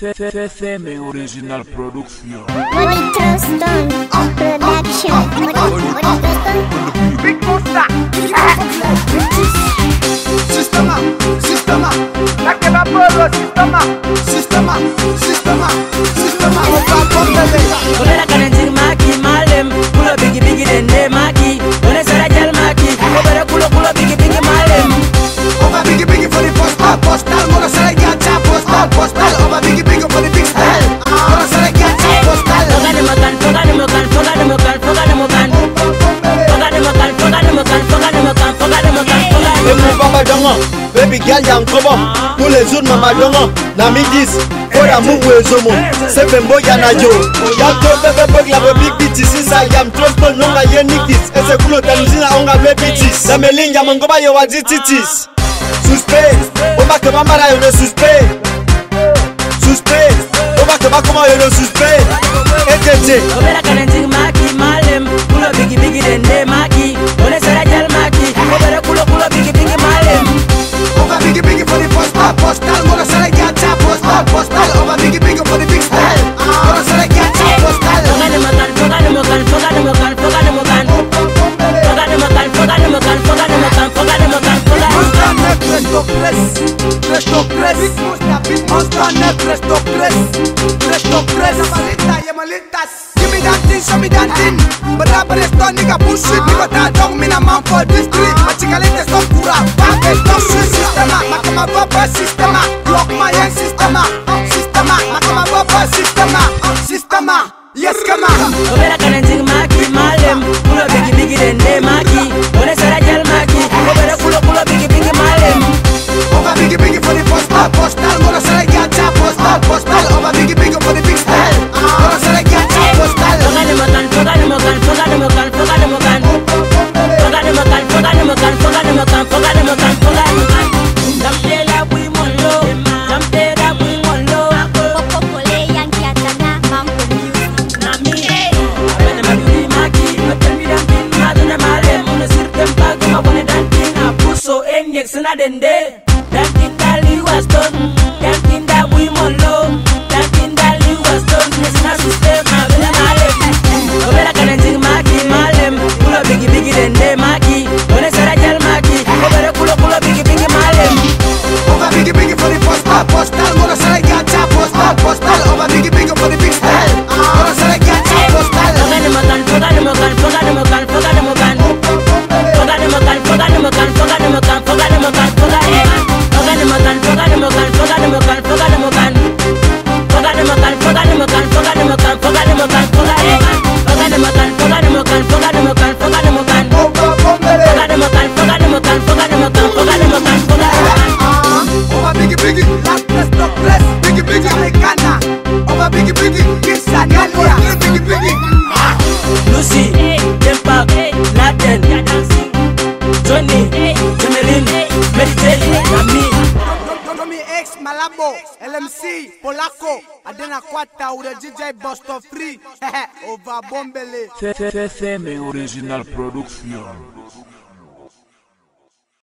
FM Original Production. Money Trust on Production. Money Trust on Big Musa Sistema, sistema. Naquele apolo, sistema. Sistema, sistema Sistema, opa, pompele Olera kanenjir maki malem Kulo bigi bigi dende maki Ole sara jal maki Obere kulo kulo bigi bigi malem Opa bigi bigi for the first time, first time baby girl ya nkobo tous les jours mama dongo na midis mpona mungu ezomo sepe mboya na yo yato pepe boglabo bigbiti sisa yam trospo nonga ye nikis esekulo tanzina onga bebitis na melinga mongoba yo wanzi titis. Suspe omake bambala yo le suspe suspe omake bakoma yo le suspe etete obelakanetik maki malem. Kulo bigibigi dende maki Sistema, ma come va per sistema Yes, come on. Jackson a dende That kinda liwas ton That kinda we mon low Benny, Tumelini, Mediteli, Nami. Tommy X, Malabo, LMC, Polaco, Adena Quata, with a DJ Bust of Free, over Bombele. TTTM Original Production.